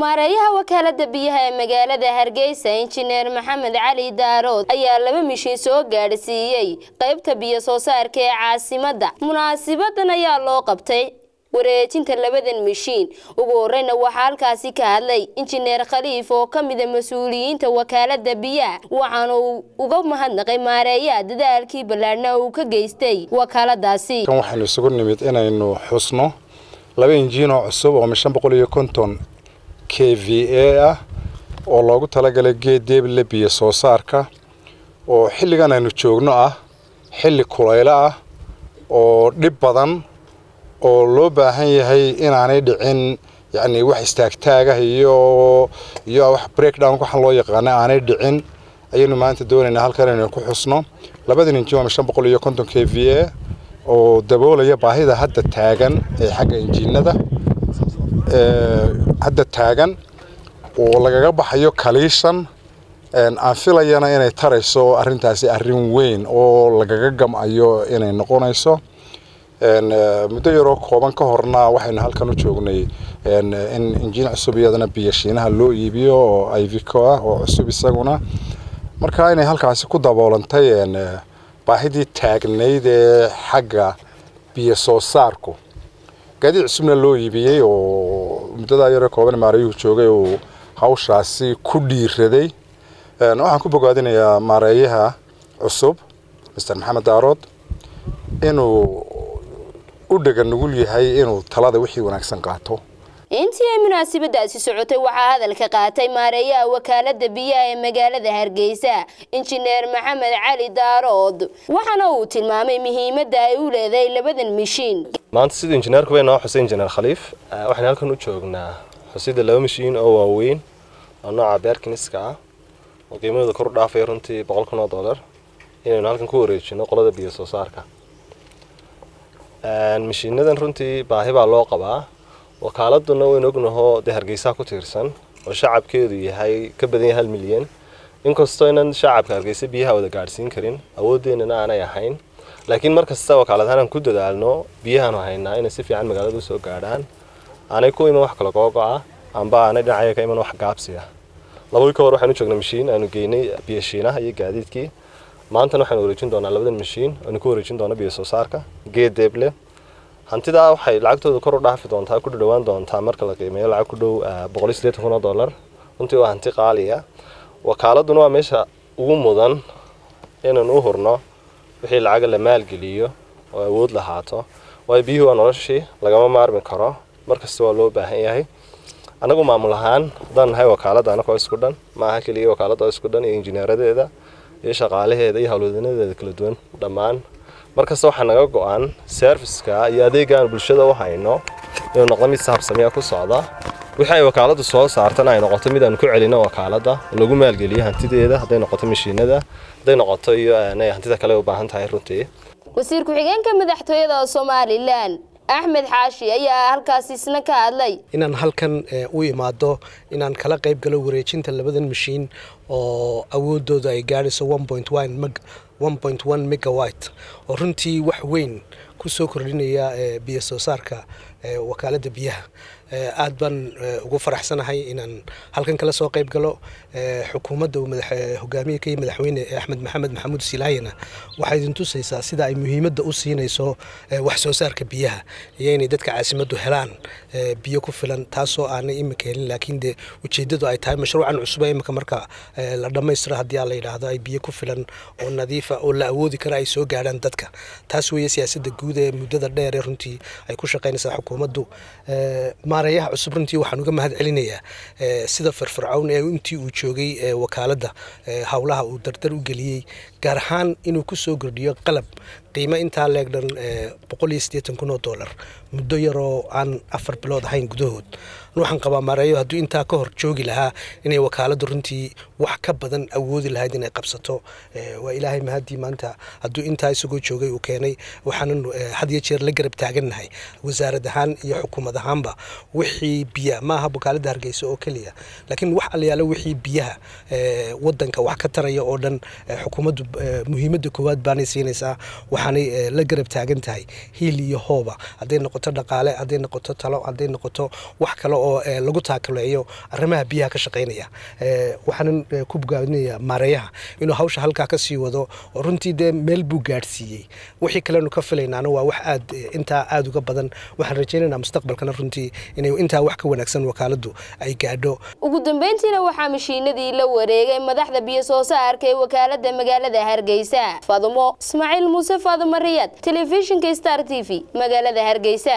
maareeyaha wakaalada biyaha ee magaalada hargeysa injineer maxamed cali daarood ayaa laba mishiin soo gaadhsiiyey qaybta biyo soo saarka ee caasimadda munaasibadan ayaa loo qabtay wareejinta labadan mishiin. Ugu horeyna waxaa halkaasi ka hadlay injineer khaliif oo ka mida mas'uuliyiinta wakaalada biyaha. Waxaana uu uga mahadnaqay maareeyaha dadaalkii ballaadhna uu ka geystay wakaaladaasi. Waxaynu isugu nimid inaynu xusno laba injiin oo cusub oo mishan boqol iyo konton k v a ah oo loogu talagalay geed deeble biyo soo saarka oo xilligan aynu joogno ah xilli kulaylo ah oo dhib badan oo loo baahan yahay inaanay dhicin yacni wax istaagtaagah iyo iyo wax breakdown waxaan loo yaqaana aanay dhicin ayaynu maanta doonaynaa halkan inaynu ku xusno. Labadan injiin mishan boqol iyo konton k v a oo daboolaya baahida hadda taagan ee xagga injiinada hadda taagan oo lagaga baxayo kaliishan aan filayana inay tarayso arrintaasi arrin weyn oo lagaga gamcayo inay noqonayso. Muddo yaroo kooban ka horna waxaynu halkan u joognay in injiin cusub iyadana biyashiinaha loo iibiyo oo ivico ah oo cusub isaguna. Marka inay halkaasi ku daboolantay baahidii taagnayd ee xagga biyo soo saarku gaadiid cusubna loo iibiyey oo muddadaa yaroo kooban maarayuhu joogay uu hawshaasi ku dhiiraday waxaan ku bogaadinayaa maareeyaha cusub master maxamed daarood inuu u dhega nugul yahay inuu talada wixii wanaagsan qaato intii ay munaasabadaasi socotay waxaa hadalka qaatay maareeyaha wakaalada biyaha ee magaalada hargeysa injineer maxamed cali daarood. Waxaana uu tilmaamay muhiimadda ay u leedahay labadan mishiin. Maanta sida injineerku bay xusay injineer khaliif waxaan halkan u joognaa xusida laba mishiin oo waaweyn oo nooca beerkiniska ah oo qiimadooda kor u dhaafaya runtii boqol kun oo dollar inaynu halkan ku wareejino qolada biyo soo saarka. Mishiinadan runtii baahi baa loo qabaa wakaaladuna waynu ognahoo dee hargeysaha ku tiirsan oo shacabkeedu yahay ka badan yahay hal milyan inkastoo inan shacabka hargeysa biyaha wada gaadhsiin karin awooddeenana aanay ahayn laakiin mar kasta wakaaladahaan aan ku dadaalno biyahaanu haynaa inay si fiican magaalada usoo gaadhaan aanay ku iman wax kala googo-ah amba aanay dhinacaya ka iman wax gaabsi ah labadii ka hor waxaanu joognay mashiin aanu geynay biyashiinaha iyo gaadiidkii maantana waxaanu wareejin doonaa labadan mashiin aanu ku wareejin doona biyo soo saarka geed deeble hantidaa waxay lacagtooda kor u dhaafi doontaa ku dhawaan doontaa marka la qiimeeyo lacag ku dhow boqol iyo siddeetan kun dollar. Runtii waa hanti qaaliya wakaaladuna waa meesha ugu mudan inaan u hurno wixii lacaga la maalgeliyo oo awood lahaato waayo biyuhu waa noloshii lagama maarmi karo. Markasta waa loo baahan yahay. Anagu maamul ahaan haddaan nahay wakaaladda anakoo isku dhan. Maaha keliya wakaaladda oo isku dhan iyo injineeradeeda iyo shaqaalaheeda iyo howlwadanadeeda kala duwan. Dhammaan markasta waxaa naga go-an serviska iyo adeegaan bulshada u hayno inuu noqdo mid sahabsamiya ku socda. Wixii ay wakaaladdu soo saartana ay noqoto mid aan ku celino wakaaladda lagu maalgeliyo hantideeda hadday noqoto mashiinada hadday noqoto iyo hantida kale u baahan tahay runtii. Wasiir ku-xigeenka madaxtooyada somalilan axmed xaashi ayaa halkaasi isna ka hadlay. Inaan halkan u imaado inaan kala qayb galo wareejinta labadan mashiin oo awoodooda ay gaadhayso megawit oo runtii wax weyn ku soo kordhinaya biyo soo saarka wakaaladda biyaha aad baan ugu faraxsanahay inaan halkan kala soo qayb galo xukuumadda hogaamiye ka madaxweyne axmed maxamed maxamuud silaayana. Waxay idin tusaysaa sida ay muhiimadda u siinayso wax soo saarka biyaha iyo inay dadka caasimaddu helaan biyo ku filan taasoo aanay imika helin laakiin dee ujeeddadu ay tahay mashruucan cusub imika marka la dhammaystiro haddii aan la yidhaahdo ay biyo ku filan oo nadiifa oo la awoodi kara ay soo gaadhaan dadka. Taas weeye siyaasadda guud ee muddada dheer ee runtii ay ku shaqaynaysaa xukuumaddu maareeyaha cusub runtii waxaan uga mahad celinayaa sida firfircown ee intii uu joogay wakaaladda howlaha uu dardar u geliyey gaar ahaan inuu ku soo kordhiyo qalab qiimo intaa leegdhan boqol iyo siddeetan kun oo dollar. Muddo yaroo aan afar bilood ahayn gudahood. Waxaan qabaa maareeyo hadduu intaa ka hor joogi lahaa inay wakaaladdu runtii wax ka badan awoodi lahayd inay qabsato. Waa ilaahay mahaddii maanta hadduu intaa isagoo joogay uu keenay. Waxaanan had iyo jeer la garab taagannahay wasaarad ahaan iyo xukuumad ahaanba wixii biya maaha wakaaladda hargeysa oo keliya laakiin wax allayaalo wixii biyaha wadanka wax ka taraya oo dhan xukuumaddu muhiimadda koowaad baanay siinaysaa waxaanay la garab taagan tahay hiil iyo hooba hadday noqoto dhaqaale hadday noqoto talo hadday noqoto wax kale oo lagu taakaleeyo arrimaha biyaha ka shaqaynaya waxaanan ku bogaadinayaa maareeyaha inuu hawsha halkaa ka sii wado. Oo runtii dee meel buu gaadhsiiyey. Wixii kalenu ka filaynaana waa wax aad intaa aada uga badan. Waxaan rajaynaynaa mustaqbalkana runtii inay intaa wax ka wanaagsan wakaaladdu ay gaadho. Ugu dambeyntiina waxaa mashiinadii la wareegay madaxda biyo soo saarka ee wakaalada magaalada hargeysa faadumo ismaaciil muuse faadumo riyaad telefishinka star t v magaalada hargeysa